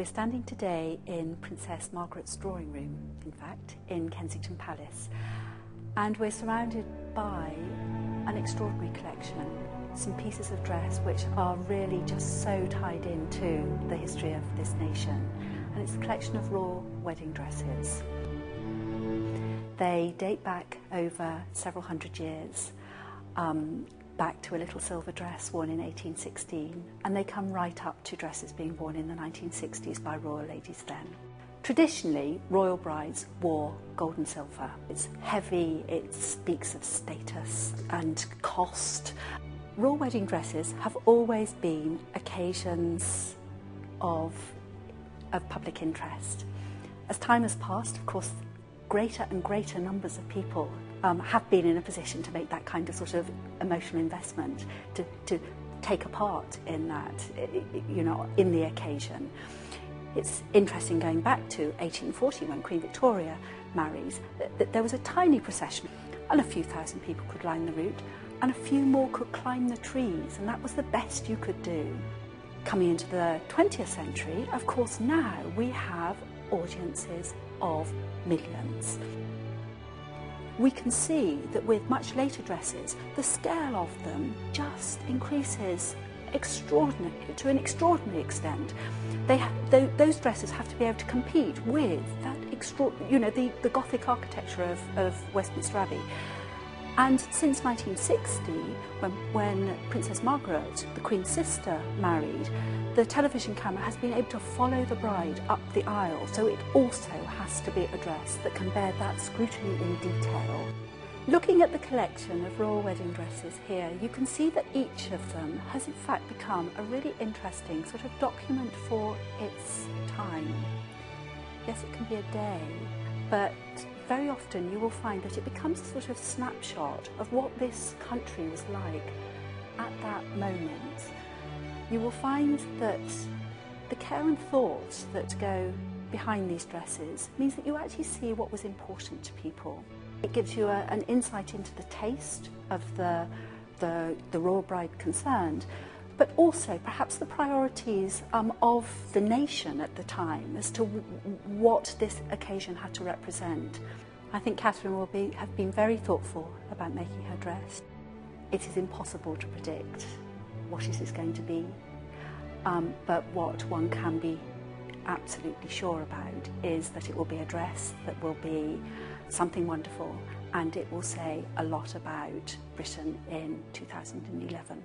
We're standing today in Princess Margaret's drawing room, in fact, in Kensington Palace. And we're surrounded by an extraordinary collection, some pieces of dress which are really just so tied into the history of this nation. And it's a collection of royal wedding dresses. They date back over several hundred years. Um, back to a little silver dress worn in 1816, and they come right up to dresses being worn in the 1960s by royal ladies then. Traditionally, royal brides wore gold and silver. It's heavy, it speaks of status and cost. Royal wedding dresses have always been occasions of, of public interest. As time has passed, of course, greater and greater numbers of people um, have been in a position to make that kind of sort of emotional investment, to, to take a part in that, you know, in the occasion. It's interesting going back to 1840 when Queen Victoria marries, that there was a tiny procession and a few thousand people could line the route and a few more could climb the trees and that was the best you could do. Coming into the 20th century, of course now we have audiences of millions we can see that with much later dresses, the scale of them just increases extraordinary, to an extraordinary extent. They th- those dresses have to be able to compete with that you know, the, the Gothic architecture of, of Westminster Abbey. And since 1960, when, when Princess Margaret, the Queen's sister, married, the television camera has been able to follow the bride up the aisle, so it also has to be a dress that can bear that scrutiny in detail. Looking at the collection of royal wedding dresses here, you can see that each of them has in fact become a really interesting sort of document for its time. Yes, it can be a day, but very often you will find that it becomes a sort of snapshot of what this country was like at that moment. You will find that the care and thought that go behind these dresses means that you actually see what was important to people. It gives you a, an insight into the taste of the, the, the royal bride concerned, but also perhaps the priorities um, of the nation at the time as to what this occasion had to represent. I think Catherine will be, have been very thoughtful about making her dress. It is impossible to predict what it is going to be, um, but what one can be absolutely sure about is that it will be a dress that will be something wonderful and it will say a lot about Britain in 2011.